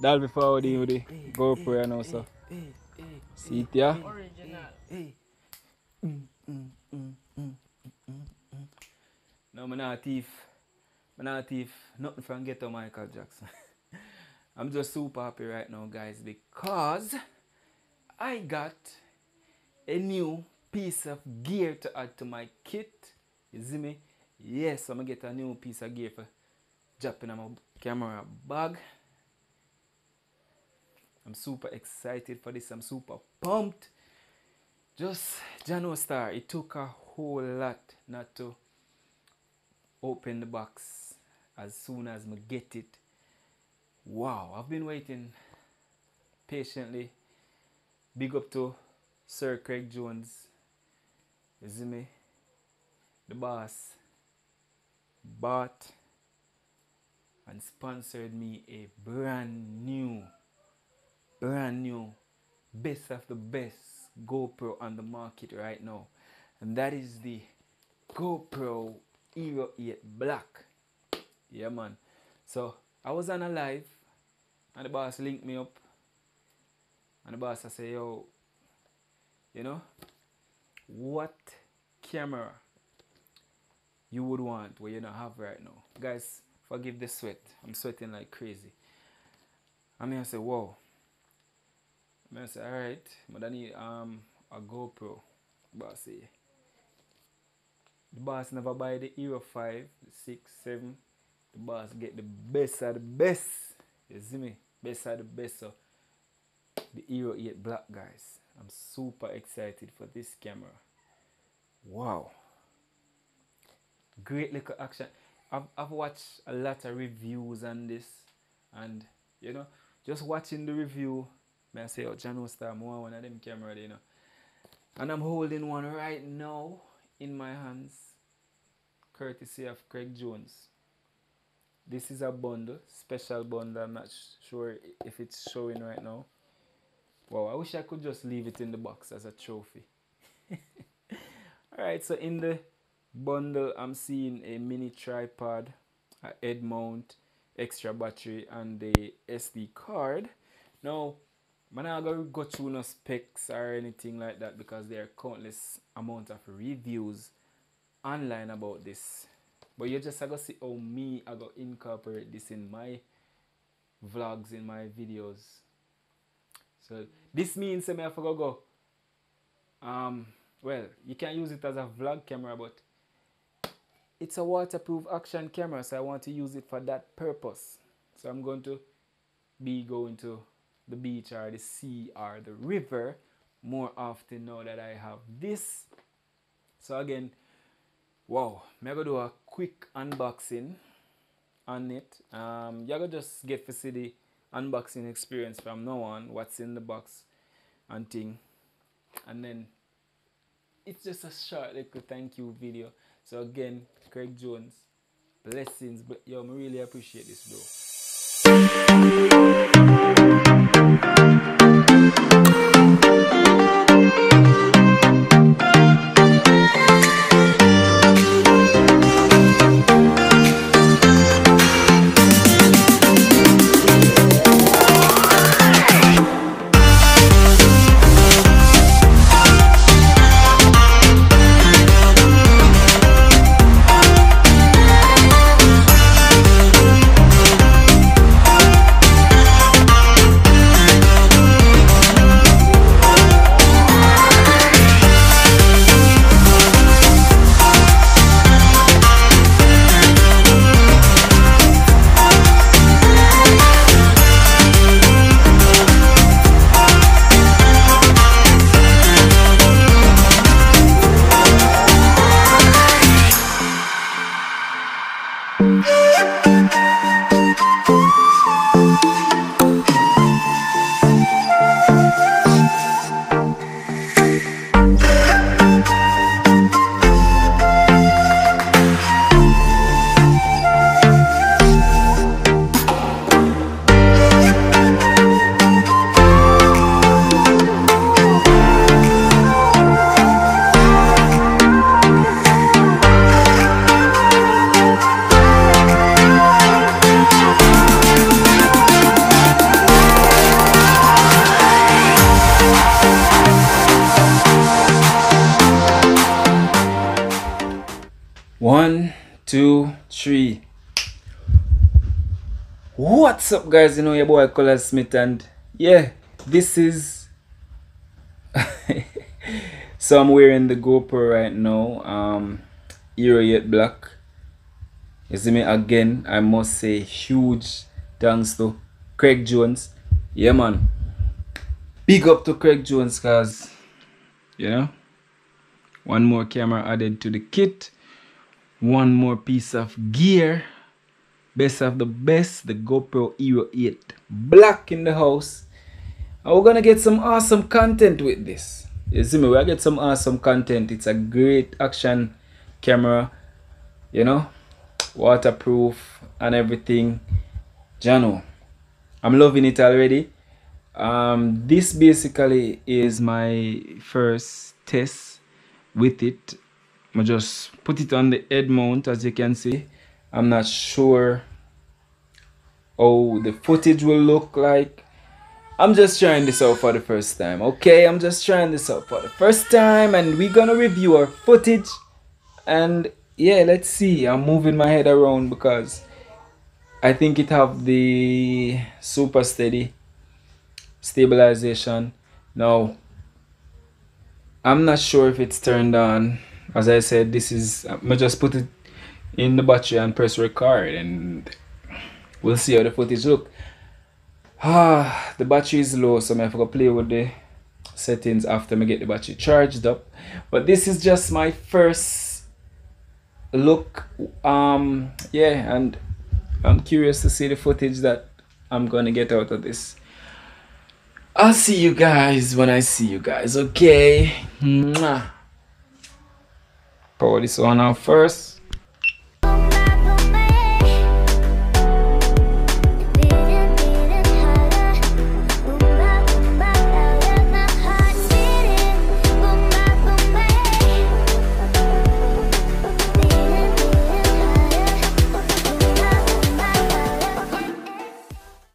That'll be forward in with the GoPro you know so. See it eh, eh, eh, yeah? Original. No, I'm not a thief. I'm not a thief. Nothing from Ghetto Michael Jackson. I'm just super happy right now, guys, because I got a new piece of gear to add to my kit. You see me? Yes, I'm gonna get a new piece of gear for dropping on my camera bag. I'm super excited for this. I'm super pumped. Just Jano Star, it took a whole lot not to open the box as soon as I get it. Wow, I've been waiting patiently. Big up to Sir Craig Jones. You see me? The boss bought and sponsored me a brand new, brand new, best of the best GoPro on the market right now. And that is the GoPro Hero 8 Black. Yeah, man. So I was on a live and the boss linked me up. And the boss I say, yo, you know, what camera you would want where you don't have right now. Guys, forgive the sweat. I'm sweating like crazy. I mean I say, whoa. I say, alright, but I need um a GoPro. Boss say. The boss never buy the Hero 5, the 6, 7. The boss get the best of the best. You see me? Best of the best. So the Hero 8 Black guys. I'm super excited for this camera. Wow. Great little action. I've, I've watched a lot of reviews on this and you know, just watching the review, may I say, oh, John more one of them camera, you know. And I'm holding one right now in my hands, courtesy of Craig Jones. This is a bundle, special bundle. I'm not sure if it's showing right now. Wow, I wish I could just leave it in the box as a trophy. Alright, so in the bundle, I'm seeing a mini tripod, a head mount, extra battery, and a SD card. Now, I'm not gonna go through no specs or anything like that because there are countless amount of reviews online about this. But you just gonna see how me I go incorporate this in my vlogs, in my videos. So this means I have to go go. Um, well, you can use it as a vlog camera, but it's a waterproof action camera, so I want to use it for that purpose. So I'm going to be going to the beach or the sea or the river more often now that I have this. So again, wow, I'm gonna do a quick unboxing on it. Um, you're gonna just get to see the unboxing experience from now on, what's in the box and thing. And then it's just a short little thank you video. So again, Craig Jones, blessings. But yo, I really appreciate this, bro. Two, three. What's up, guys? You know your boy Colaz Smith, and yeah, this is. so I'm wearing the GoPro right now. Um, Hero 8 Black. You see me again? I must say huge thanks to Craig Jones. Yeah, man. Big up to Craig Jones, cause you know, one more camera added to the kit, one more piece of gear. Best of the best, the GoPro Hero 8 Black in the house. And we're gonna get some awesome content with this. You see me, we're gonna get some awesome content. It's a great action camera, you know, waterproof and everything. Jano, I'm loving it already. Um, this basically is my first test with it. I just put it on the head mount as you can see. I'm not sure how the footage will look like. I'm just trying this out for the first time. Okay, I'm just trying this out for the first time and we're gonna review our footage and yeah, let's see. I'm moving my head around because I think it have the super steady stabilization. Now, I'm not sure if it's turned on. As I said, this is, I'm just put it in the battery and press record and we'll see how the footage look. Ah, the battery is low, so I have to play with the settings after I get the battery charged up. But this is just my first look. Um, yeah, and I'm curious to see the footage that I'm gonna get out of this. I'll see you guys when I see you guys, okay? Mwah. Power this one out first.